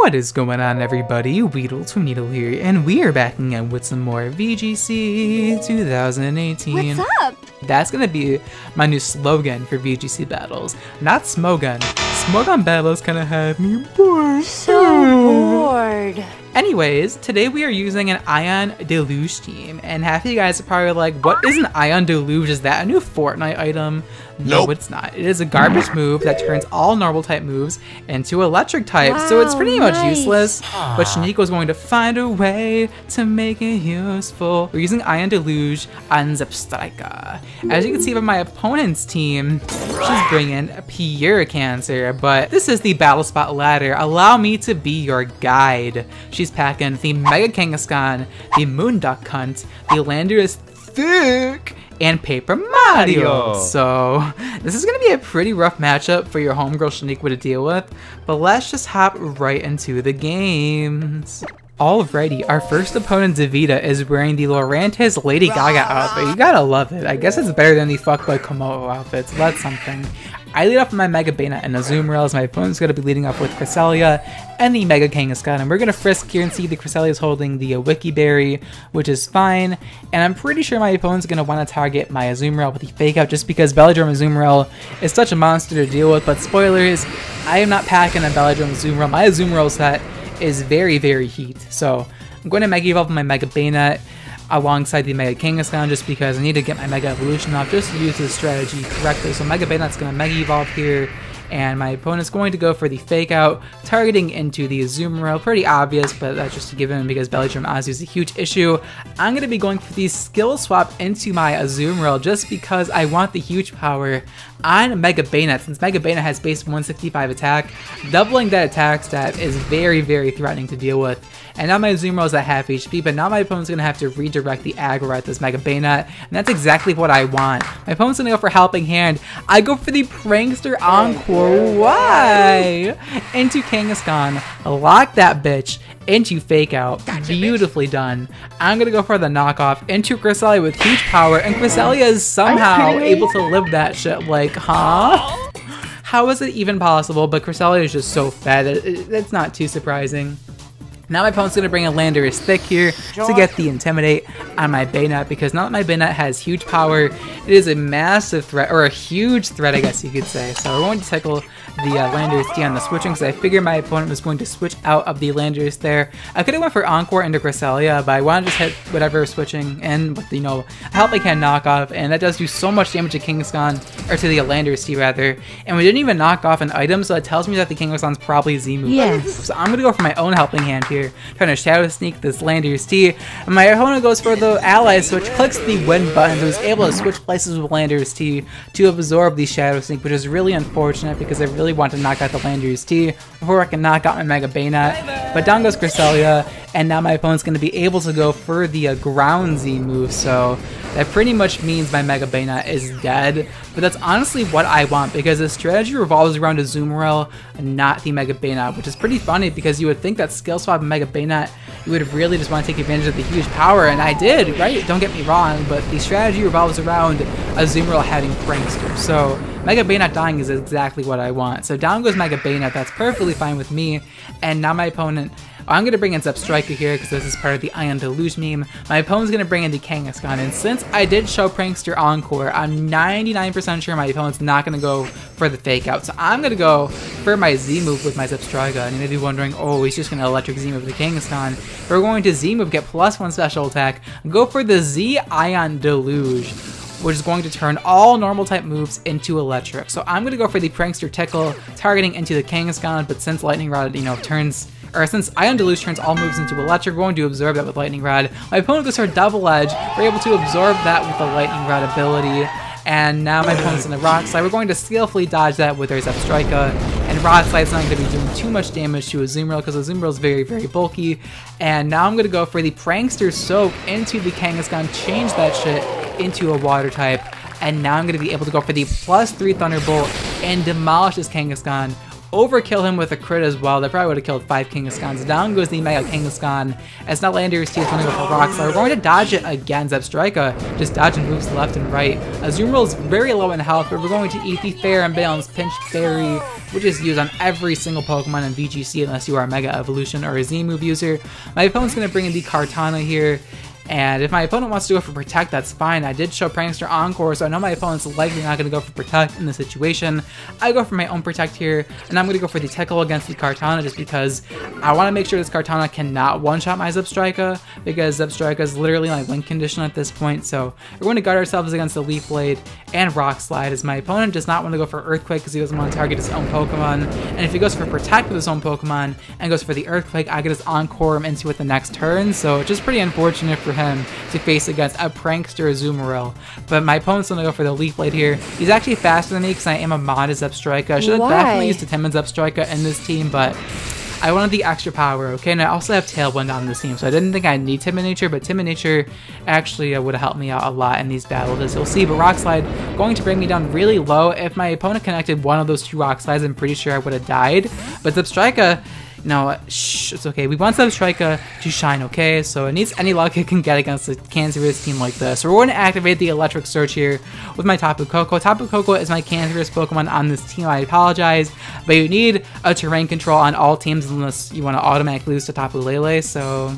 What is going on everybody? Weedle Needle here, and we are back again with some more VGC 2018. What's up? That's gonna be my new slogan for VGC battles. Not Smogon. Smogon battles kinda have me bored. So bored. Anyways, today we are using an Ion Deluge team, and half of you guys are probably like, what is an Ion Deluge? Is that a new Fortnite item? No, it's not. It is a garbage move that turns all normal type moves into electric types, so it's Wow, pretty much useless. But Shaniqua is going to find a way to make it useful. We're using Ion Deluge on Zebstrika. As you can see from my opponent's team, she's bringing pure cancer, but this is the Battle Spot ladder. Allow me to be your guide. She's packing the Mega Kangaskhan, the Moon Duck Hunt, the Landorus Thick, and Paper Mario. Mario. So this is gonna be a pretty rough matchup for your homegirl Shaniqua to deal with, but let's just hop right into the games. Alrighty, our first opponent, Davida, is wearing the Lorantes Lady Gaga outfit. You gotta love it. I guess it's better than the Fuckboy Komodo outfits. so that's something. I lead off with my Mega Bana and Azumarill as my opponent's gonna be leading off with Cresselia and the Mega Kangaskhan, and we're gonna frisk here and see the Cresselia is holding the Wiki Berry, which is fine, and I'm pretty sure my opponent's gonna want to target my Azumarill with the Fake Out just because Belly Drum Azumarill is such a monster to deal with, but spoilers, I am not packing a Belly Drum Azumarill. My Azumarill set is very, very heat. So I'm going to Mega Evolve my Mega Banette alongside the Mega Kangaskhan just because I need to get my Mega Evolution off just to use this strategy correctly. So Mega Banette's going to Mega Evolve here. And my opponent's going to go for the fake out, targeting into the Azumarill. Pretty obvious, but that's just a given because Belly Drum Azu is a huge issue. I'm going to be going for the skill swap into my Azumarill just because I want the huge power on Mega Banette. Since Mega Banette has base 165 attack, doubling that attack stat is very, very threatening to deal with. And now my Azumarill is at half HP, but now my opponent's going to have to redirect the aggro at this Mega Banette, and that's exactly what I want. My opponent's to go for Helping Hand. I go for the Prankster Encore. Why? Into Kangaskhan. Lock that bitch into Fake Out. Beautifully done. I'm going to go for the knockoff into Cresselia with huge power, and Cresselia is somehow able to live that shit. Like, huh? How is it even possible? But Cresselia is just so fat. It, it- it's not too surprising. Now my opponent's going to bring a Landorus Thick here to get the Intimidate on my Banette because now that my Banette has huge power, it is a massive threat, or a huge threat I guess you could say. So we're going to tackle the uh, Landorus T on the switching because I figured my opponent was going to switch out of the Landorus there. I could have went for Encore into Cresselia, but I want to just hit whatever switching in with, you know, a help I can knock off, and that does do so much damage to Kangaskhan, or to the Landorus T rather, and we didn't even knock off an item, so it tells me that the Kangaskhan's probably Z move. Yes. So I'm gonna go for my own helping hand here, trying to shadow sneak this Landorus T. And my opponent goes for the ally switch, clicks the win button, so he's able to switch places with Landorus T to absorb the shadow sneak, which is really unfortunate because I really want to knock out the Landorus T before I can knock out my Mega Banette. But down goes Cresselia, and now my opponent's gonna be able to go for the uh, ground Z move, so that pretty much means my Mega Banette is dead. But that's honestly what I want because the strategy revolves around a Azumarill not the Mega Banette, which is pretty funny because you would think that skill swap Mega Banette, you would really just want to take advantage of the huge power, and I did, right? Don't get me wrong, but the strategy revolves around a Azumarill having Prankster. So Mega Banette dying is exactly what I want. So down goes Mega Banette, that's perfectly fine with me. And now my opponent, oh, I'm going to bring in Zebstrika here because this is part of the Ion Deluge meme. My opponent's going to bring in the Kangaskhan, and since I did show Prankster Encore, I'm 99% sure my opponent's not going to go for the fake out. So I'm going to go for my Z move with my Zebstrika, and you may be wondering, oh, he's just going to electric Z move the Kangaskhan. We're going to Z move, get plus one special attack, go for the Z Ion Deluge which is going to turn all normal type moves into electric. So I'm going to go for the Prankster Tickle, targeting into the Kangaskhan, but since Lightning Rod, you know, turns, or since Ion Deluge turns all moves into electric, we're going to absorb that with Lightning Rod. My opponent goes for Double Edge, we're able to absorb that with the Lightning Rod ability. And now my opponent's in the Rock Slide. We're going to skillfully dodge that with our Zebstrika. And Rock Slide's not going to be doing too much damage to Azumarill because Azumarill is very, very bulky. And now I'm going to go for the Prankster Soak into the Kangaskhan, change that shit into a water type. And now I'm going to be able to go for the plus 3 Thunderbolt and demolish this Kangaskhan overkill him with a crit as well. That probably would have killed five Kangaskhan's. Down goes the Mega Kangaskhan. As now Landorus T is going to go for Rock Slide. We're going to dodge it again. Zebstrika just dodging moves left and right. Azumarill is very low in health, but we're going to eat the Fair and Balanced Pinch Berry, which is used on every single Pokemon in VGC unless you are a Mega Evolution or a Z move user. My opponent's going to bring in the Kartana here. And if my opponent wants to go for Protect, that's fine. I did show Prankster Encore, so I know my opponent's likely not going to go for Protect in this situation. I go for my own Protect here, and I'm going to go for the Tickle against the Kartana just because I want to make sure this Kartana cannot one-shot my Zebstrika, because Zebstrika is literally like win condition at this point, so we're going to guard ourselves against the Leaf Blade and Rock Slide, as my opponent does not want to go for Earthquake because he doesn't want to target his own Pokemon, and if he goes for Protect with his own Pokemon and goes for the Earthquake, I get his Encore him into it the next turn, so it's just pretty unfortunate for him him to face against a prankster Azumarill. But my opponent's gonna go for the Leaf Blade here. He's actually faster than me because I am a mod as Zebstrika. I should have definitely used a Timid Zebstrika in this team, but I wanted the extra power, okay? And I also have Tailwind on this team, so I didn't think I need Nature, but Nature actually uh, would have helped me out a lot in these battles, as you'll see. But Rock Slide going to bring me down really low. If my opponent connected one of those two Rock Slides, I'm pretty sure I would have died. But Zebstrika no, shh, it's okay. We want Zebstrika to shine, okay? So it needs any luck it can get against a Cancerous team like this. So we're going to activate the Electric Surge here with my Tapu Koko. Tapu Koko is my Cancerous Pokemon on this team. I apologize, but you need a terrain control on all teams unless you want to automatically lose to Tapu Lele. So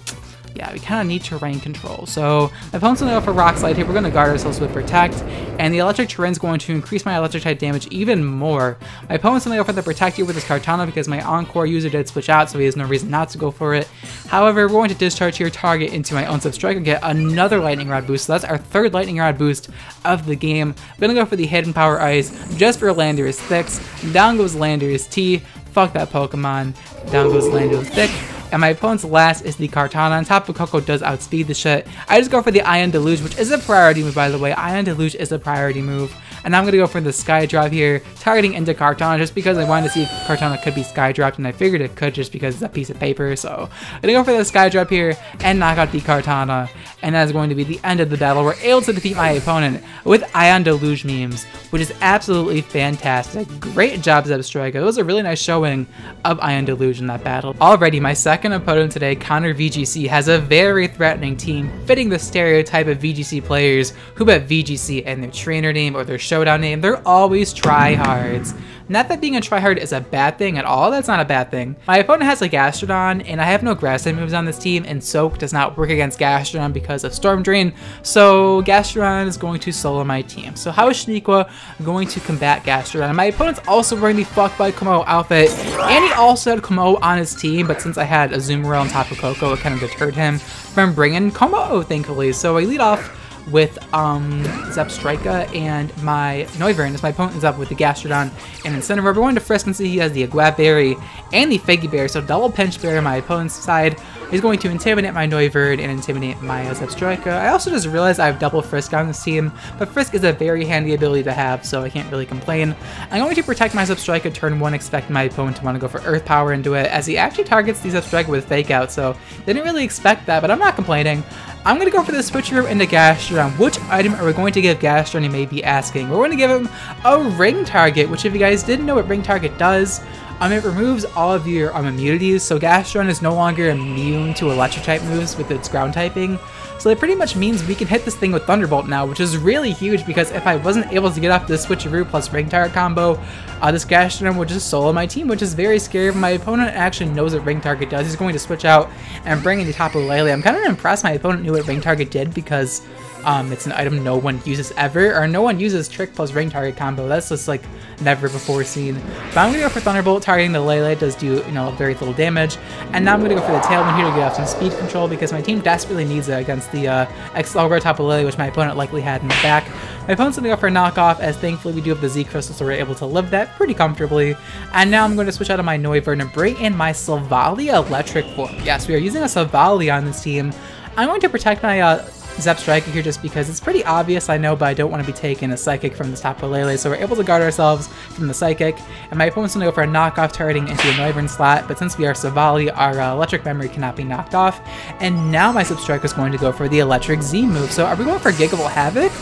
yeah, we kind of need terrain control. So my opponent's going to go for Rock Slide here. We're going to guard ourselves with Protect, and the Electric Terrain's going to increase my Electric type damage even more. My opponent's going to go for the Protect here with his Kartana because my Encore user did switch out, so he has no reason not to go for it. However, we're going to Discharge here, target into my own Zebstrika and get another Lightning Rod boost. So that's our third Lightning Rod boost of the game. I'm going to go for the Hidden Power Ice just for Landorus Thix. Down goes Landorus T. Fuck that Pokemon. Down goes Landorus Thick. And my opponent's last is the Kartana. On Tapu Koko does outspeed the shit. I just go for the Ion Deluge, which is a priority move, by the way. Ion Deluge is a priority move. And I'm to go for the Sky Drop here, targeting into Kartana just because I wanted to see if Kartana could be Sky Dropped, and I figured it could just because it's a piece of paper. So I'm to go for the Sky Drop here and knock out the Kartana. And that's going to be the end of the battle. We're able to defeat my opponent with Ion Deluge memes, which is absolutely fantastic. Great job, Zebstrika. It was a really nice showing of Ion Deluge in that battle. Already, my second opponent today, Connor VGC, has a very threatening team, fitting the stereotype of VGC players who bet VGC and their trainer name or their showdown name, they're always tryhards. Not that being a tryhard is a bad thing at all, that's not a bad thing. My opponent has a Gastrodon, and I have no grass type moves on this team, and Soak does not work against Gastrodon because of Storm Drain, so Gastrodon is going to solo my team. So how is Shaniqua going to combat Gastrodon? My opponent's also wearing the Fuck by Komo outfit, and he also had Komo on his team, but since I had Azumarill on Tapu Koko, it kind of deterred him from bringing Komo, thankfully. So I lead off with um, Zebstrika and my Noivern as my opponent is up with the Gastrodon and Incineroar. We're going to Frisk and see he has the Aguav Berry and the Figgy Berry, so double Pinch Berry on my opponent's side is going to intimidate my Noivern and intimidate my Zebstrika. I also just realized I have double Frisk on this team, but Frisk is a very handy ability to have, so I can't really complain. I'm going to protect my Zebstrika turn 1, expecting my opponent to want to go for Earth Power into it, as he actually targets the Zebstrika with Fake Out, so didn't really expect that, but I'm not complaining. I'm going to go for the switcheroo into Gastrodon. Which item are we going to give Gastrodon, you may be asking? We're going to give him a Ring Target, which if you guys didn't know what Ring Target does, um, it removes all of your um, immunities, so Gastrodon is no longer immune to electric type moves with its ground typing. So that pretty much means we can hit this thing with Thunderbolt now, which is really huge because if I wasn't able to get off this Switcheroo plus Ring Target combo, uh, this Gastrodon would just solo my team, which is very scary. My opponent actually knows what Ring Target does. He's going to switch out and bring in the Tapu Lele. I'm kind of impressed my opponent knew what Ring Target did because um, it's an item no one uses ever, or no one uses Trick plus Ring Target combo. That's just like never before seen. But I'm gonna go for Thunderbolt, targeting the Lele does do, you know, very little damage. And now I'm gonna go for the Tailwind here to get off some speed control because my team desperately needs it against the uh, Excalibur Tapu Lele, which my opponent likely had in the back. My opponent's gonna go for a knockoff, as thankfully we do have the Z Crystal, so we're able to live that pretty comfortably. And now I'm going to switch out of my Noivern and my Silvally Electric form. Yes, we are using a Silvally on this team. I'm going to protect my uh, Zebstrika here just because it's pretty obvious, I know, but I don't want to be taking a Psychic from this Tapu Lele, so we're able to guard ourselves from the Psychic, and my opponent's going to go for a knockoff targeting into a Noivern slot, but since we are Silvally, our uh, Electric Memory cannot be knocked off, and now my Zebstrika is going to go for the Electric Z move, so are we going for Gigavolt Havoc?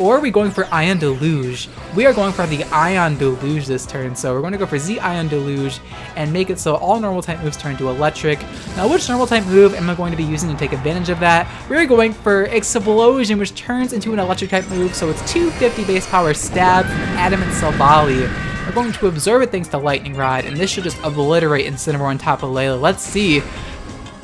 Or are we going for Ion Deluge? We are going for the Ion Deluge this turn, so we're going to go for Z Ion Deluge and make it so all normal type moves turn to electric. Now which normal type move am I going to be using to take advantage of that? We're going for Explosion, which turns into an electric type move, so it's 250 base power stab from Adamant Silvally. We're going to absorb it thanks to Lightning Rod, and this should just obliterate Incineroar on Tapu Lele. Let's see.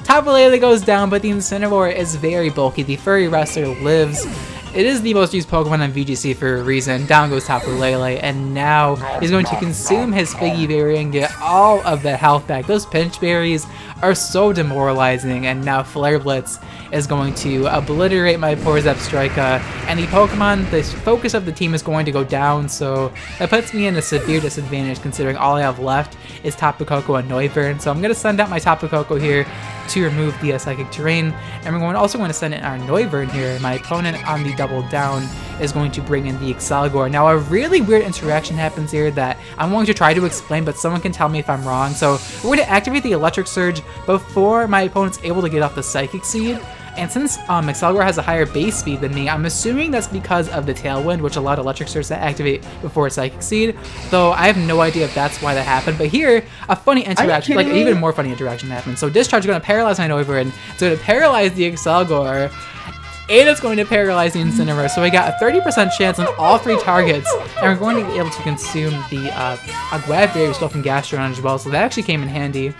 Tapu Lele goes down, but the Incineroar is very bulky. The Furry Wrestler lives. It is the most used Pokemon on VGC for a reason. Down goes Tapu Lele, and now he's going to consume his Figgy Berry and get all of the health back. Those Pinch Berries are so demoralizing, and now Flare Blitz is going to obliterate my poor Zebstrika, and the Pokemon, the focus of the team is going to go down, so that puts me in a severe disadvantage considering all I have left is Tapu Koko and Noivern, so I'm going to send out my Tapu Koko here to remove the uh, Psychic Terrain, and we're going also going to send in our Noivern here. My opponent on the double down is going to bring in the Excelgor. Now a really weird interaction happens here that I'm going to try to explain, but someone can tell me if I'm wrong. So we're going to activate the Electric Surge before my opponent's able to get off the Psychic Seed, and since um, Excelgor has a higher base speed than me, I'm assuming that's because of the Tailwind, which allowed Electric Surge to activate before Psychic Seed, though I have no idea if that's why that happened. But here, a funny interaction, like even more funny interaction happened. So Discharge is going to paralyze my and it's going to paralyze the Excelgor, and it's going to paralyze the Incineroar. So we got a 30% chance on all three targets, and we're going to be able to consume the uh, Aguav Berry we stole from Gastrodon as well, so that actually came in handy.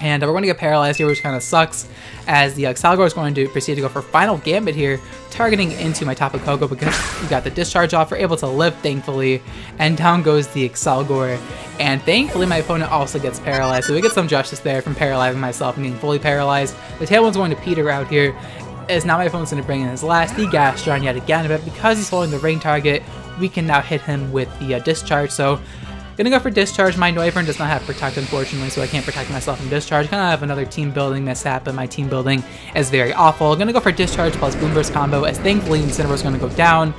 And we're going to get paralyzed here, which kind of sucks, as the Excelgor is going to proceed to go for Final Gambit here, targeting into my Tapu Koko because we got the discharge off. We're able to live, thankfully, and down goes the Excelgor. And thankfully, my opponent also gets paralyzed, so we get some justice there from paralyzing myself and getting fully paralyzed. The Tailwind's going to peter out here, as now my opponent's going to bring in his last, the Gastrodon yet again, but because he's holding the ring target, we can now hit him with the uh, discharge, so Gonna go for Discharge. My Noivern does not have Protect, unfortunately, so I can't protect myself from Discharge. Gonna have another team building mishap, but my team building is very awful. Gonna go for Discharge plus Boomburst combo, as thankfully Incineroar's gonna go down,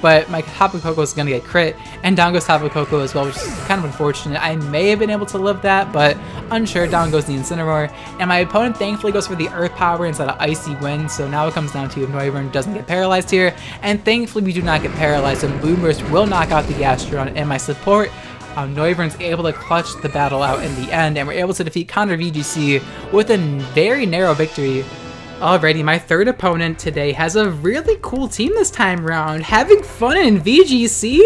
but my Tapu Koko is gonna get crit, and down goes Tapu Koko as well, which is kind of unfortunate. I may have been able to live that, but unsure. Down goes the Incineroar, and my opponent thankfully goes for the Earth Power instead of Icy Wind, so now it comes down to if Noivern doesn't get paralyzed here, and thankfully we do not get paralyzed, and Boomburst will knock out the Gastrodon, and my support um, Noivern's able to clutch the battle out in the end, and we're able to defeat Connor VGC with a very narrow victory. Alrighty, my third opponent today has a really cool team this time around, having fun in VGC.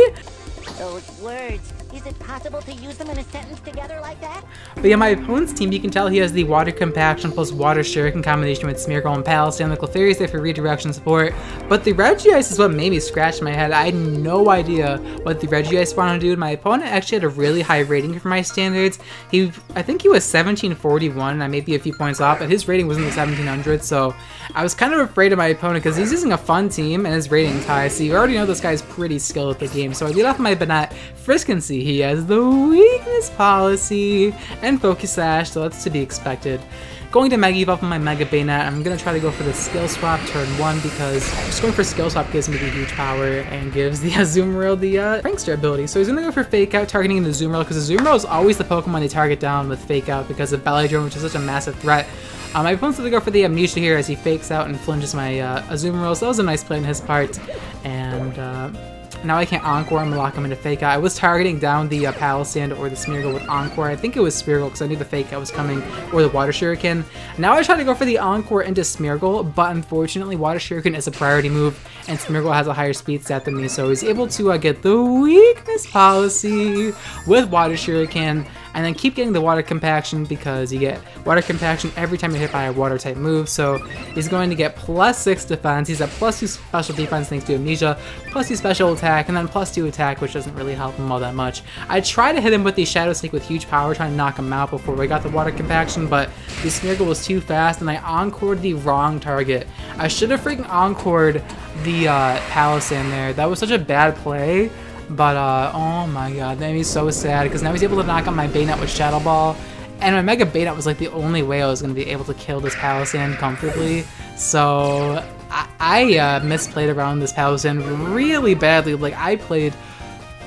Those words it possible to use them in a sentence together like that? But yeah, my opponent's team, you can tell he has the Water Compaction plus Water Shuriken in combination with Smeargle and. The Clefairy's there for redirection support. But the Regice is what made me scratch my head. I had no idea what the Regice wanted to do. My opponent actually had a really high rating for my standards. He, I think he was 1741, I may be a few points off, but his rating was in the 1700s, so I was kind of afraid of my opponent because he's using a fun team and his rating's high, so you already know this guy's pretty skilled at the game. So I lead off my Banette Friskancy. He has the weakness policy and focus sash, so that's to be expected. Going to Mega Evolve on my Mega Banette, I'm going to try to go for the Skill Swap turn 1 because just going for Skill Swap gives me the huge power and gives the Azumarill the uh, Prankster ability. So he's going to go for Fake Out, targeting the Azumarill because Azumarill is always the Pokemon they target down with Fake Out because of Drone, which is such a massive threat. Um, my opponent's going to go for the Amnesia here as he fakes out and flinches my uh, Azumarill, so that was a nice play on his part. And... Uh, now I can't Encore him and lock him into Fake Out. I was targeting down the uh, Palossand or the Smeargle with Encore. I think it was Smeargle because I knew the Fake Out was coming, or the Water Shuriken. Now I try to go for the Encore into Smeargle, but unfortunately Water Shuriken is a priority move, and Smeargle has a higher speed stat than me, so he's able to uh, get the Weakness Policy with Water Shuriken, and then keep getting the water compaction because you get water compaction every time you're hit by a water type move. So he's going to get plus 6 defense, he's at plus 2 special defense thanks to Amnesia, plus 2 special attack, and then plus 2 attack, which doesn't really help him all that much. I tried to hit him with the Shadow Sneak with huge power, trying to knock him out before we got the water compaction, but the Smeargle was too fast, and I encored the wrong target. I should have freaking encored the uh, Palossand there. That was such a bad play. But, uh, oh my god, that made me so sad, because now he's able to knock out my Banette with Shadow Ball, and my Mega Banette was like the only way I was going to be able to kill this Palossand comfortably, so I, I uh, misplayed around this Palossand really badly, like I played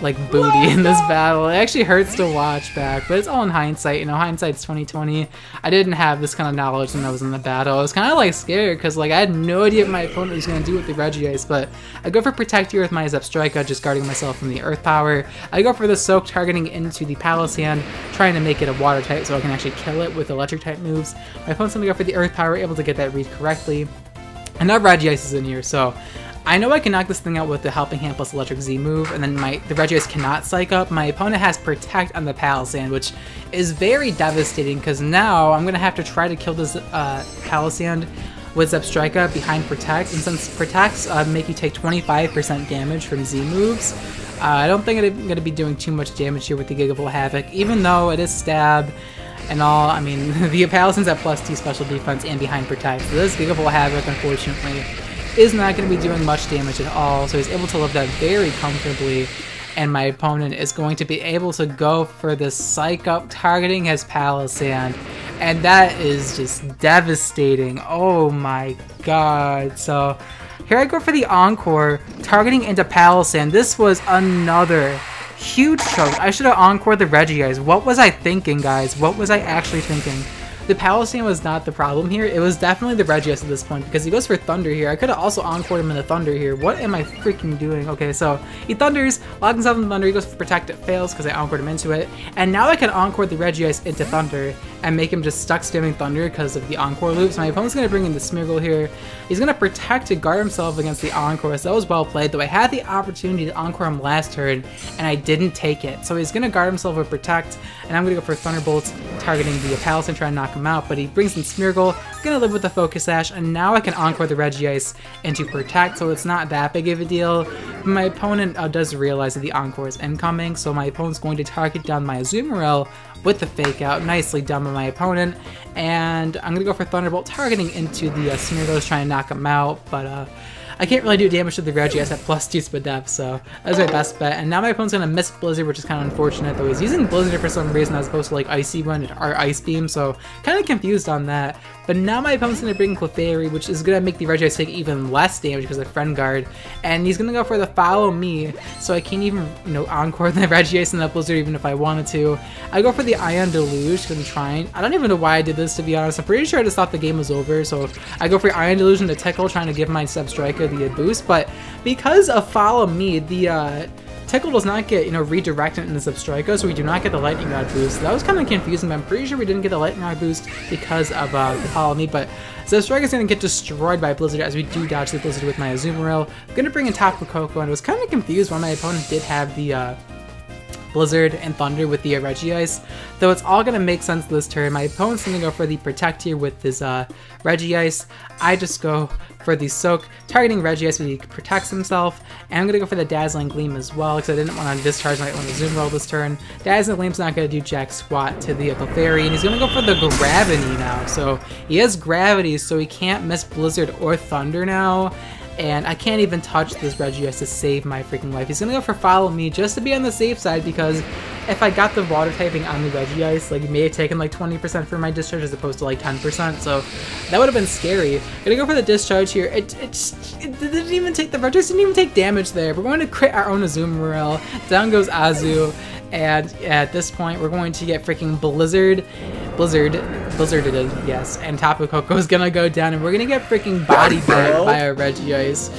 like booty in this battle. It actually hurts to watch back, but it's all in hindsight. You know, hindsight's 2020. I didn't have this kind of knowledge when I was in the battle. I was kind of like scared because like I had no idea what my opponent was gonna do with the Regice. But I go for protect here with my Zebstrika, just guarding myself from the Earth Power. I go for the Soak, targeting into the Palossand, trying to make it a Water type so I can actually kill it with Electric type moves. My opponent's gonna go for the Earth Power, able to get that read correctly. And now Regice is in here, so I know I can knock this thing out with the Helping Hand plus Electric Z move, and then my the Regice cannot psych up. My opponent has Protect on the Palossand, which is very devastating because now I'm going to have to try to kill this uh, Palossand with Zebstrika behind Protect, and since Protects uh, make you take 25% damage from Z moves, uh, I don't think I'm going to be doing too much damage here with the Gigavolt Havoc, even though it is Stab and all. I mean, the Palossand's at plus 2 special defense and behind Protect, so this Gigavolt Havoc, unfortunately, is not going to be doing much damage at all, so he's able to live that very comfortably. And my opponent is going to be able to go for the Psych Up targeting his Palossand. And that is just devastating. Oh my god. So here I go for the Encore, targeting into Palossand. This was another huge choke. I should have Encored the Reggie guys. What was I thinking, guys? What was I actually thinking? The Palossand was not the problem here. It was definitely the Regice at this point because he goes for Thunder here. I could have also Encored him in the Thunder here. What am I freaking doing? Okay, so he Thunders, locks himself in Thunder. He goes for Protect. It fails because I Encored him into it. And now I can Encore the Regice into Thunder and make him just stuck spamming Thunder because of the Encore loops. My opponent's going to bring in the Smeargle here. He's going to protect to guard himself against the Encore, so that was well played, though I had the opportunity to Encore him last turn, and I didn't take it. So he's going to guard himself with Protect, and I'm going to go for Thunderbolts, targeting the Palace trying to knock him out, but he brings in Smeargle, going to live with the Focus Sash, and now I can Encore the Regice into Protect, so it's not that big of a deal. My opponent uh, does realize that the Encore is incoming, so my opponent's going to target down my Azumarill with the fake out. Nicely done by my opponent. And I'm going to go for Thunderbolt, targeting into the uh, Smeargles, trying to knock him out. But uh, I can't really do damage to the Regice at plus 2 speed depth, so that's my best bet. And now my opponent's gonna miss Blizzard, which is kind of unfortunate, though he's using Blizzard for some reason as opposed to like Icy Wind or Ice Beam, so kind of confused on that. But now my opponent's gonna bring Clefairy, which is gonna make the Regice take even less damage because of Friend Guard, and he's gonna go for the Follow Me, so I can't even, you know, Encore the Regice and the Blizzard even if I wanted to. I go for the Ion Deluge because I'm trying. I don't even know why I did this, to be honest. I'm pretty sure I just thought the game was over, so I go for Ion Delusion to Tickle, trying to give my Zebstrika the boost, but because of Follow Me, the uh, Tickle does not get, you know, redirected in the Zebstrika, so we do not get the Lightning Rod boost. That was kind of confusing, but I'm pretty sure we didn't get the Lightning Rod boost because of uh, the Me, but Zebstrika is going to get destroyed by Blizzard as we do dodge the Blizzard with my Azumarill. I'm going to bring in Tapu Koko, and I was kind of confused why my opponent did have the uh, Blizzard and Thunder with the Regice, though it's all going to make sense this turn. My opponent's going to go for the Protect here with his uh, Regice. I just go for the Soak, targeting Regice so he protects himself, and I'm going to go for the Dazzling Gleam as well, because I didn't want to discharge my own Roll this turn. Dazzling Gleam's not going to do jack squat to the Clefairy, and he's going to go for the Gravity now, so he has Gravity, so he can't miss Blizzard or Thunder now, and I can't even touch this Regice to save my freaking life. He's gonna go for Follow Me just to be on the safe side because if I got the Water typing on the Regice, like it may have taken like 20% for my discharge as opposed to like 10%, so that would have been scary. Gonna go for the discharge here. It, it, it didn't even take, the Regice didn't even take damage there, we're going to crit our own Azumarill. Down goes Azu, and at this point we're going to get freaking Blizzard Blizzard, Blizzard it is, yes. And Tapu Koko is gonna go down, and we're gonna get freaking body bagged by a Regice.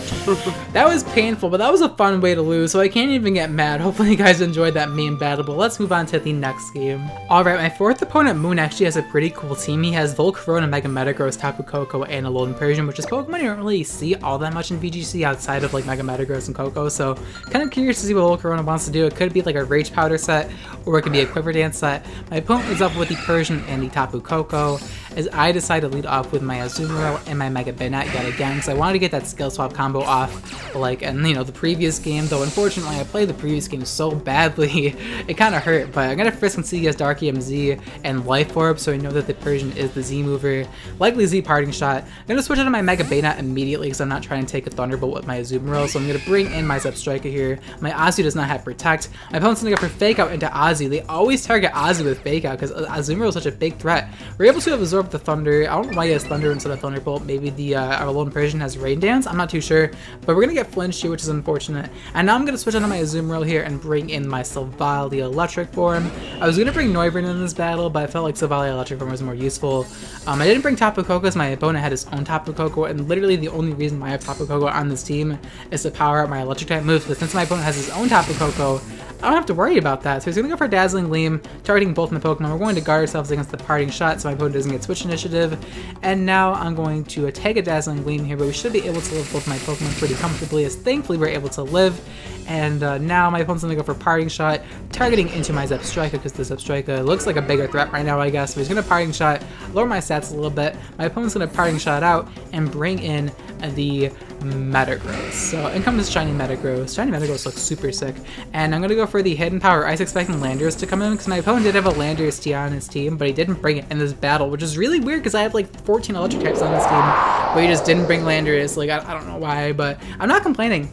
that was painful, but that was a fun way to lose, so I can't even get mad. Hopefully you guys enjoyed that meme battle, but let's move on to the next game. Alright, my fourth opponent, Moon, actually has a pretty cool team. He has Volcarona, Mega Metagross, Tapu Koko, and a Alolan Persian, which is Pokemon you don't really see all that much in VGC outside of like Mega Metagross and Koko, so kind of curious to see what Volcarona wants to do. It could be like a Rage Powder set, or it could be a Quiver Dance set. My opponent is up with the Persian and the Tapu Koko, as I decide to lead off with my Azumarill and my Mega Banette yet again, because I wanted to get that skill swap combo off, like in, you know, the previous game, though unfortunately I played the previous game so badly, it kind of hurt, but I'm going to Frisk and see as Dark EMZ and Life Orb, so I know that the Persian is the Z mover, likely Z Parting Shot. I'm going to switch out to my Mega Banette immediately, because I'm not trying to take a Thunderbolt with my Azumarill, so I'm going to bring in my Zebstrika here. My Azu does not have Protect. My opponent's going to go for Fake Out into Azu. They always target Azu with Fake Out, because Azumarill is such a big threat. We're able to absorb absorb the Thunder. I don't know why he has Thunder instead of Thunderbolt. Maybe the uh, Alolan Persian has Rain Dance. I'm not too sure. But we're going to get flinched here, which is unfortunate. And now I'm going to switch onto my Azumarill here and bring in my Silvally Electric form. I was going to bring Noivern in this battle, but I felt like Silvally Electric form was more useful. Um, I didn't bring Tapu Koko because my opponent had his own Tapu Koko, and literally the only reason why I have Tapu Koko on this team is to power up my Electric type moves. But since my opponent has his own Tapu Koko, I don't have to worry about that. So he's going to go for Dazzling Gleam, targeting both my Pokemon. We're going to guard ourselves against the Parting Shot so my opponent doesn't get Switch Initiative. And now I'm going to uh, take a Dazzling Gleam here, but we should be able to live both my Pokemon pretty comfortably, as thankfully we're able to live. And uh, now my opponent's going to go for Parting Shot, targeting into my Zebstrika because the Zebstrika looks like a bigger threat right now, I guess. So he's going to Parting Shot, lower my stats a little bit. My opponent's going to Parting Shot out and bring in the Metagross. So in comes Shiny Metagross. Shiny Metagross looks super sick. And I'm to go for the Hidden Power. I was expecting Landorus to come in because my opponent did have a Landorus T on his team, but he didn't bring it in this battle, which is really weird because I have like 14 Electric types on this team, but he just didn't bring Landorus. Like, I, I don't know why, but I'm not complaining.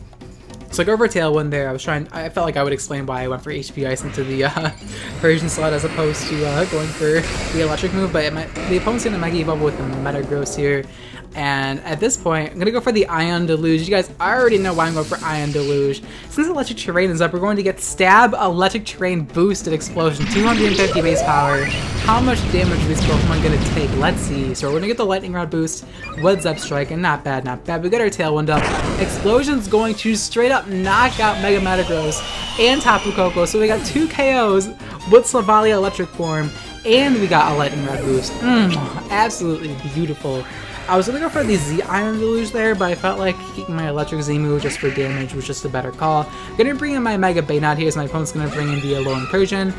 So I go for Tailwind there. I was trying, I felt like I would explain why I went for HP Ice into the uh, Persian slot as opposed to uh, going for the electric move, but my, the opponent's to Mega Evolve with the Metagross here. And at this point, I'm to go for the Ion Deluge. You guys already know why I'm going for Ion Deluge. Since Electric Terrain is up, we're going to get Stab Electric Terrain Boosted Explosion. 250 base power. How much damage is this Pokemon to take? Let's see. So we're to get the Lightning Rod boost Woods Up Strike, and not bad, not bad. We got our Tailwind up. Explosion's going to straight up knock out Mega Metagross and Tapu Koko. So we got two KOs with Silvally Electric form, and we got a Lightning Rod boost. Mm, absolutely beautiful. I was gonna go for the Z Ion Deluge there, but I felt like keeping my Electric Z move just for damage was just a better call. I'm gonna bring in my Mega Banette here, so my opponent's gonna bring in the Alolan Persian,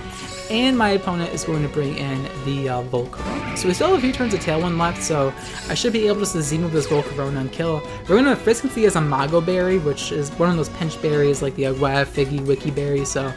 and my opponent is going to bring in the uh, Volcarona. So we still have a few turns of Tailwind left, so I should be able to Z move this Volcarona and kill. We're going to Friskancy as a Mago Berry, which is one of those pinch berries like the Agua, Figgy, Wiki Berry, so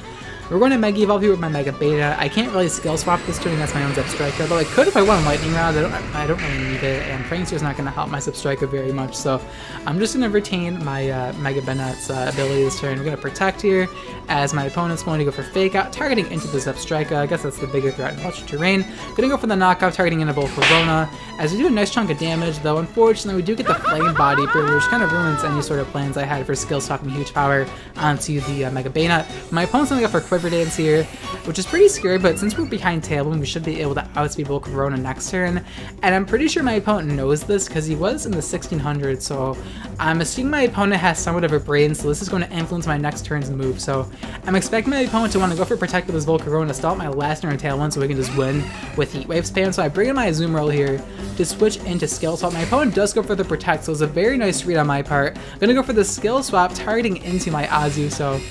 we're going to Mega Evolve here with my Mega Beta. I can't really skill swap this turn against my own Zebstrika, though I could if I want Lightning Rod. I don't, I don't really need it, and Prankster's not going to help my Zebstrika very much, so I'm just going to retain my uh, Mega Banette's uh, ability this turn. We're going to Protect here, as my opponent's going to go for Fake Out, targeting into the Zebstrika. I guess that's the bigger threat in Electric Terrain. Going to go for the Knockoff, targeting into Volcarona, as we do a nice chunk of damage, though unfortunately we do get the Flame Body, which kind of ruins any sort of plans I had for skill swapping huge power onto the uh, Mega Banette. My opponent's going to go for Quiver Dance here, which is pretty scary, but since we're behind Tailwind, we should be able to outspeed Volcarona next turn. And I'm pretty sure my opponent knows this because he was in the 1600s, so I'm assuming my opponent has somewhat of a brain, so this is going to influence my next turn's move. So I'm expecting my opponent to want to go for Protect with his Volcarona, stop my last turn Tailwind so we can just win with Heat Wave spam. So I bring in my Azumarill here to switch into Skill Swap. My opponent does go for the Protect, so it's a very nice read on my part. I'm gonna go for the Skill Swap, targeting into my Azu, so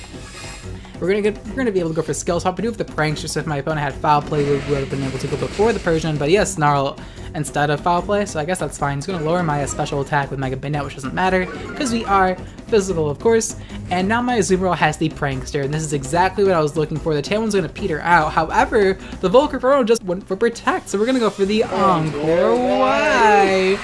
we're gonna get we're gonna be able to go for skill swap. I do have the pranks just if my opponent had foul play, we would have been able to go before the Persian, but he has snarl instead of foul play, so I guess that's fine. He's gonna lower my special attack with Mega Banette, which doesn't matter, because we are physical, of course. And now my Azumarill has the Prankster, and this is exactly what I was looking for. The Tailwind's gonna peter out. However, the Volcarona just went for Protect, so we're gonna go for the Encore Y.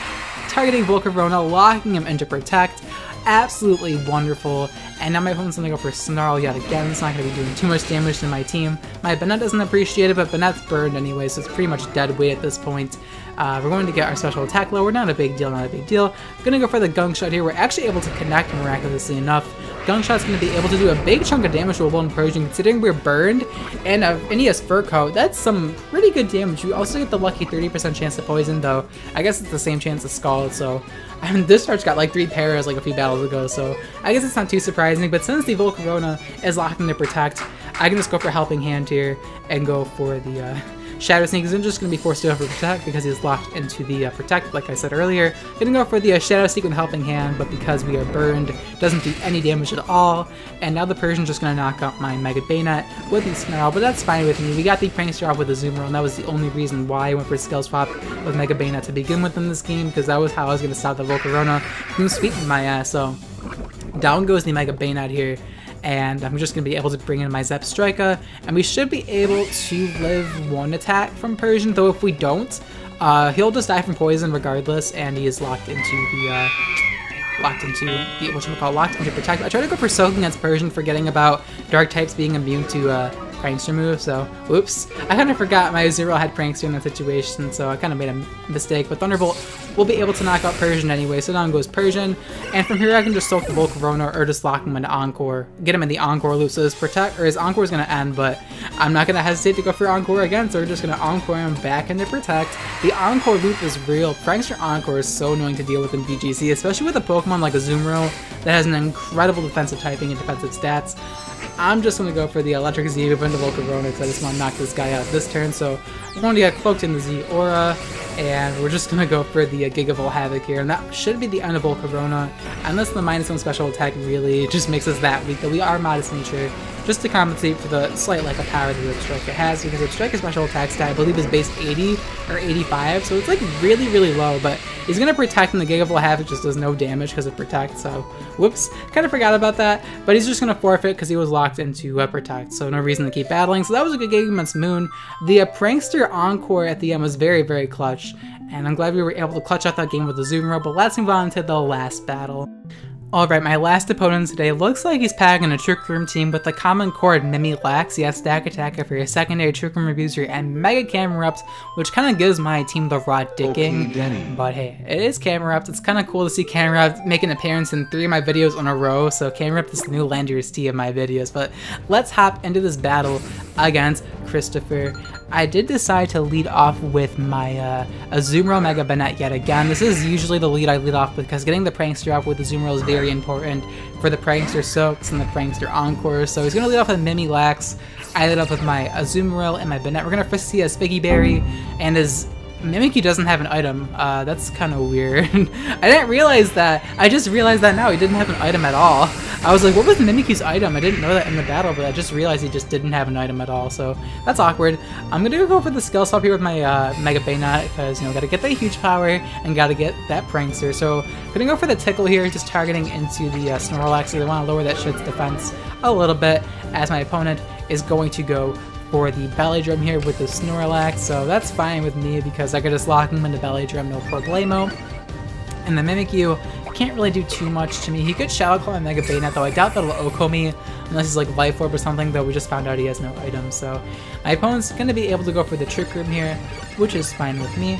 Targeting Volcarona, locking him into Protect absolutely wonderful. And now my opponent's gonna go for Snarl yet again. It's not gonna be doing too much damage to my team. My Banette doesn't appreciate it, but Banette's burned anyway, so it's pretty much dead weight at this point. Uh, we're going to get our special attack lower. Not a big deal, not a big deal. Gonna go for the Gunk Shot here. We're actually able to connect miraculously enough. Gunk Shot's to be able to do a big chunk of damage to Alolan Persian, considering we're burned, and, uh, and has Fur Coat. That's some pretty good damage. We also get the lucky 30% chance to poison, though. I guess it's the same chance as Scald, so... I mean, this charge got like three pairs like a few battles ago, so I guess it's not too surprising. But since the Volcarona is locking to Protect, I can just go for Helping Hand here and go for the... Uh, Shadow Sneak is just going to be forced to for Protect because he's locked into the uh, Protect, like I said earlier. Gonna go for the uh, Shadow Sneak with Helping Hand, but because we are burned, doesn't do any damage at all. And now the Persian's just going to knock out my Mega Banette with the Snarl, but that's fine with me. We got the Prankster off with the Zoomer, and that was the only reason why I went for Skill Swap with Mega Banette to begin with in this game, because that was how I was going to stop the Volcarona from sweeping my ass. So down goes the Mega Banette here and I'm just going to be able to bring in my Zebstrika, and we should be able to live one attack from Persian, though if we don't, uh, he'll just die from poison regardless, and he is locked into the, uh, locked into the, what should we call locked into Protect. I try to go for Soaking against Persian, forgetting about Dark types being immune to, uh, Prankster move, so whoops. I kind of forgot my Azumarill had Prankster in that situation, so I kind of made a mistake, but Thunderbolt will be able to knock out Persian anyway, so down goes Persian, and from here I can just soak the Volcarona or just lock him into Encore, get him in the Encore loop, so his Protect, or his Encore is going to end, but I'm not going to hesitate to go for Encore again, so we're just going to Encore him back into Protect. The Encore loop is real. Prankster Encore is so annoying to deal with in VGC, especially with a Pokemon like a Azumarill that has an incredible defensive typing and defensive stats. I'm just to go for the Electric Z into Volcarona because I just want to knock this guy out this turn. So going to get Cloaked in the Z Aura, and we're just to go for the uh, Gigavolt Havoc here. And that should be the end of Volcarona, unless the minus one special attack really just makes us that weak. But we are Modest Nature, just to compensate for the slight lack of power that Whip Strike it has, because Whip Strike special attack stat, I believe, is base 80 or 85, so it's like really, really low, but he's going to Protect, and the Gigavolt Havoc just does no damage because of Protect, so whoops, kind of forgot about that, but he's just going to forfeit because he was locked into uh, Protect, so no reason to keep battling, so that was a good game against Moon. The uh, Prankster Encore at the end was very, very clutch, and I'm glad we were able to clutch out that game with the Azumarill, but let's move on to the last battle. Alright, my last opponent today looks like he's packing a Trick Room team with the Common Core Mimilax, yes, Stakataka for your secondary Trick Room Abuser, and Mega Camerupt, which kind of gives my team the raw dicking. Okay, but hey, it is Camerupt. It's kind of cool to see Camerupt make an appearance in three of my videos in a row, so Camerupt is the new Landorus T of my videos. But let's hop into this battle against Christopher. I did decide to lead off with my uh, Azumarill Mega Banette yet again. This is usually the lead I lead off with because getting the Prankster off with Azumarill is very important for the Prankster Soaks and the Prankster Encore. So he's going to lead off with Mimilax. I lead off with my Azumarill and my Banette. We're going to first see a Spiggy Berry and his Mimikyu doesn't have an item. Uh, that's kind of weird. I didn't realize that. I just realized that now. He didn't have an item at all. I was like, what was Mimikyu's item? I didn't know that in the battle, but I just realized he just didn't have an item at all. So that's awkward. I'm going to go for the skill swap here with my uh, Mega Banette because, you know, got to get that huge power and got to get that Prankster. So I'm going to go for the Tickle here, just targeting into the uh, Snorlax. I want to lower that shit's defense a little bit as my opponent is going to go for the belly drum here with the Snorlax, so that's fine with me because I could just lock him into belly drum, no problemo. And the Mimikyu can't really do too much to me. He could Shadow Claw and Mega Banette, though I doubt that'll OHKO me unless he's like Life Orb or something, though we just found out he has no items. So my opponent's to be able to go for the Trick Room here, which is fine with me.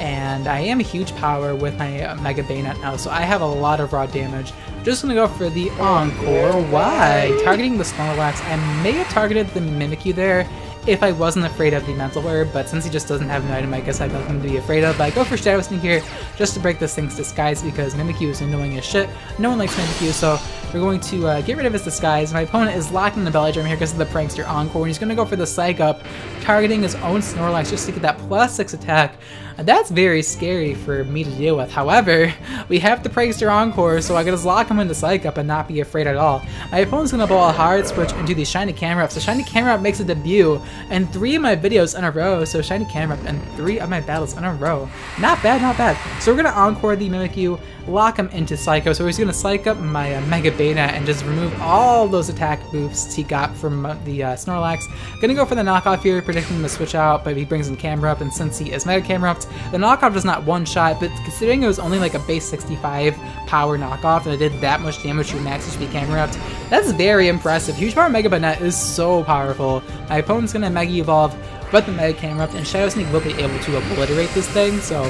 And I am a huge power with my uh, Mega Banette now, so I have a lot of raw damage. Just gonna go for the Encore. Why? Targeting the Snorlax. I may have targeted the Mimikyu there if I wasn't afraid of the Mental Herb, but since he just doesn't have an item, I guess I have nothing to be afraid of. But I go for Shadow Sneak here just to break this thing's disguise because Mimikyu is annoying as shit. No one likes Mimikyu, so we're going to uh, get rid of his disguise. My opponent is locking the Belly Drum here because of the Prankster Encore, and he's going to go for the Psych Up, targeting his own Snorlax just to get that plus 6 attack. That's very scary for me to deal with. However, we have the Prankster Encore, so I can just lock him into Psych Up and not be afraid at all. My opponent's gonna blow a hard switch into the Shiny Camerupt. So Shiny Camerupt makes a debut in three of my videos in a row. So Shiny Camerupt in three of my battles in a row. Not bad, not bad. So we're gonna Encore the Mimikyu, lock him into Psycho. So he's gonna Psych Up my uh, Mega Beta and just remove all those attack boosts he got from uh, the uh, Snorlax. Gonna go for the knockoff here, predicting to switch out, but he brings in Camerupt, and since he is Mega Camerupt, the knockoff does not one-shot, but considering it was only like a base 65 power knockoff and it did that much damage to max HP Camerupt, that's very impressive. Huge Power Mega Banette is so powerful. My opponent's gonna Mega Evolve, but the Mega Camerupt, and Shadow Sneak will be able to obliterate this thing, so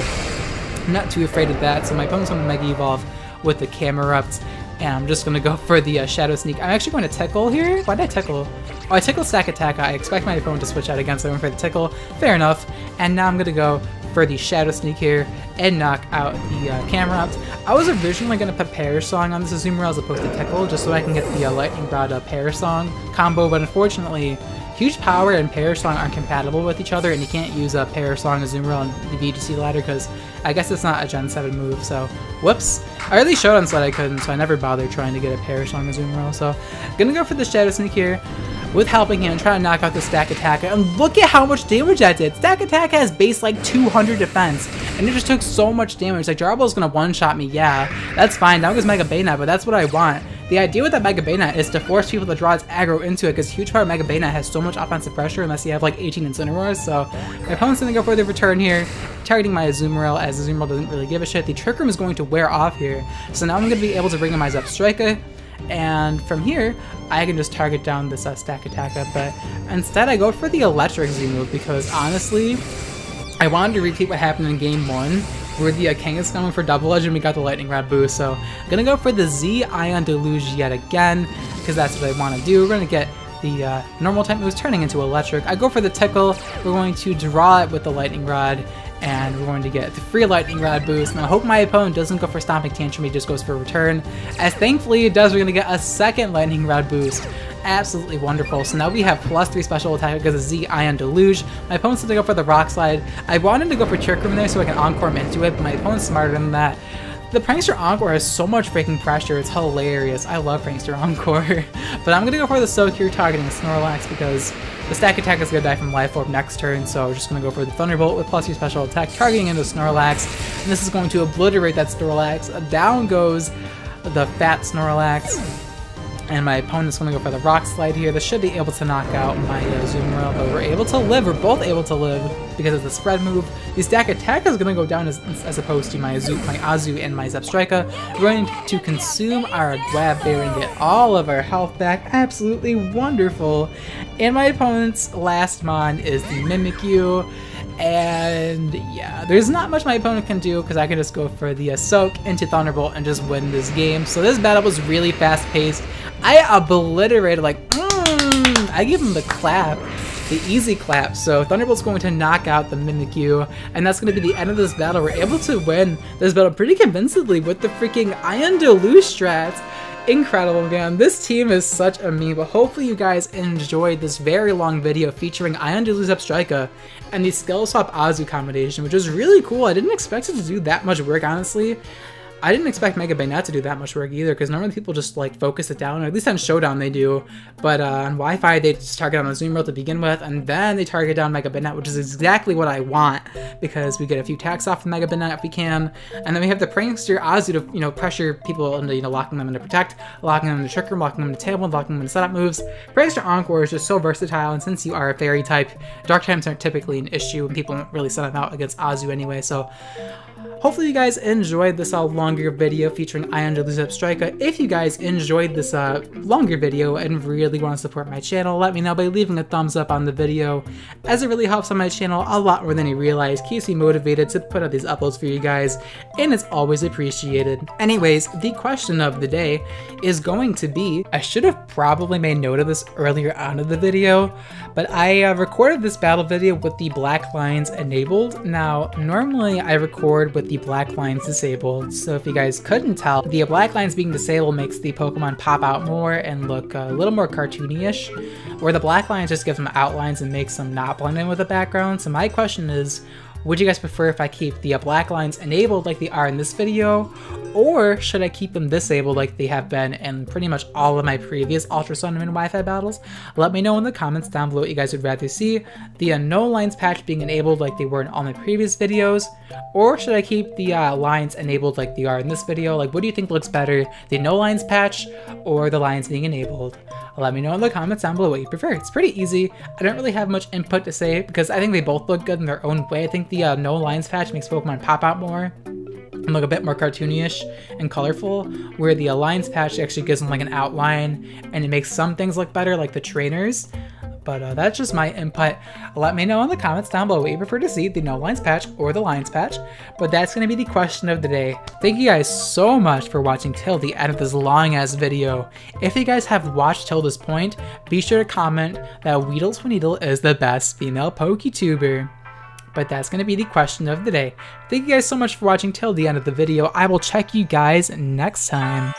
I'm not too afraid of that. So my opponent's gonna Mega Evolve with the Camerupt, and I'm just gonna go for the uh, Shadow Sneak. I'm actually going to Tickle here. Why did I Tickle? Oh, I Tickle Stakataka. I expect my opponent to switch out against them for the Tickle. Fair enough. And now I'm gonna go for the Shadow Sneak here and knock out the uh, Camerupt. I was originally going to put Song on this Azumarill as opposed to Tickle, just so I can get the uh, Lightning Rod uh, Perish Song combo, but unfortunately, Huge Power and Perish Song aren't compatible with each other, and you can't use a Perish Song Azumarill on the VGC ladder because I guess it's not a Gen 7 move, so whoops. I already showed on Sled I couldn't, so I never bothered trying to get a Perish Song Azumarill, so gonna go for the Shadow Sneak here with Helping Hand, trying to knock out the Stakataka, and look at how much damage that did! Stakataka has base like 200 defense, and it just took so much damage. Like, Jarbo's gonna one-shot me, yeah, that's fine, that was Mega Banette, but that's what I want. The idea with that Mega Banette is to force people to draw its aggro into it, because Huge part of Mega Banette has so much offensive pressure unless you have like 18 Incineroars, so my opponent's gonna go for the return here, targeting my Azumarill, as Azumarill doesn't really give a shit. The Trick Room is going to wear off here, so now I'm gonna be able to bring in my Zebstrika, And from here, I can just target down this uh, Stakataka, but instead I go for the Electric Z move because honestly, I wanted to repeat what happened in game one, where the uh, Kangaskhan coming for double edge and we got the Lightning Rod boost. So I'm gonna go for the Z Ion Deluge yet again, because that's what I want to do. We're gonna get the uh, normal type moves turning into electric. I go for the Tickle, we're going to draw it with the Lightning Rod, and we're going to get the free Lightning Rod boost. And I hope my opponent doesn't go for Stomping Tantrum, he just goes for Return. As thankfully it does, we're going to get a second Lightning Rod boost. Absolutely wonderful. So now we have plus 3 special attack because of Z Ion Deluge. My opponent's going to go for the Rock Slide. I wanted to go for Trick Room there so I can Encore him into it, but my opponent's smarter than that. The Prankster Encore has so much freaking pressure, it's hilarious. I love Prankster Encore. but I'm gonna go for the Soak here targeting Snorlax because the Stakataka is gonna die from Life Orb next turn, so we're just gonna go for the Thunderbolt with plus 2 special attack targeting into Snorlax. And this is going to obliterate that Snorlax. Down goes the fat Snorlax and my opponent's to go for the Rock Slide here. This should be able to knock out my uh, Azumarill, but we're able to live. We're both able to live because of the spread move. The Stakataka is to go down as, as opposed to my Azu, my Azu and my Zebstrika. We're going to consume our Aguav Berry and get all of our health back. Absolutely wonderful. And my opponent's last mon is the Mimikyu. And yeah, there's not much my opponent can do because I can just go for the Soak into Thunderbolt and just win this game. So this battle was really fast paced. I obliterated like, mm, I give him the clap, the easy clap. So Thunderbolt's going to knock out the Mimikyu, and that's going to be the end of this battle. We're able to win this battle pretty convincingly with the freaking Ion Deluge strats incredible, man. This team is such a meme, but hopefully you guys enjoyed this very long video featuring Ion Deluge Zebstrika and the Skill Swap Azu combination, which was really cool. I didn't expect it to do that much work, honestly. I didn't expect Mega Banette to do that much work either, because normally people just like focus it down, or at least on Showdown they do, but uh, on Wi-Fi they just target on Azumarill to begin with, and then they target down Mega Banette, which is exactly what I want, because we get a few attacks off the Mega Banette if we can, and then we have the Prankster Azu to, you know, pressure people into, you know, locking them into Protect, locking them into Trick Room, locking them into Tailwind, locking them into Setup moves. Prankster Encore is just so versatile, and since you are a Fairy type, Dark types aren't typically an issue, and people don't really set them out against Azu anyway, so Hopefully you guys enjoyed this uh, longer video featuring Ion Deluge Zebstrika. If you guys enjoyed this uh, longer video and really want to support my channel, let me know by leaving a thumbs up on the video, as it really helps on my channel a lot more than you realize, keeps me motivated to put out these uploads for you guys, and it's always appreciated. Anyways, the question of the day is going to be, I should have probably made note of this earlier on in the video, but I uh, recorded this battle video with the black lines enabled. Now, normally I record with the black lines disabled. So if you guys couldn't tell, the black lines being disabled makes the Pokemon pop out more and look a little more cartoony-ish, where the black lines just give them outlines and makes them not blend in with the background. So my question is, would you guys prefer if I keep the black lines enabled like they are in this video, or should I keep them disabled like they have been in pretty much all of my previous Ultra Sun and Wi-Fi battles? Let me know in the comments down below what you guys would rather see, the uh, no lines patch being enabled like they were in all my previous videos, or should I keep the uh, lines enabled like they are in this video? Like what do you think looks better, the no lines patch or the lines being enabled? Let me know in the comments down below what you prefer. It's pretty easy. I don't really have much input to say because I think they both look good in their own way. I think the uh, no lines patch makes Pokemon pop out more and look a bit more cartoony-ish and colorful, where the Alliance patch actually gives them like an outline and it makes some things look better, like the trainers. But uh, that's just my input. Let me know in the comments down below what you prefer to see, the no lines patch or the lines patch. But that's going to be the question of the day. Thank you guys so much for watching till the end of this long ass video. If you guys have watched till this point, be sure to comment that WeedleTwineedle is the best female PokeTuber but that's going to be the question of the day. Thank you guys so much for watching till the end of the video. I will check you guys next time.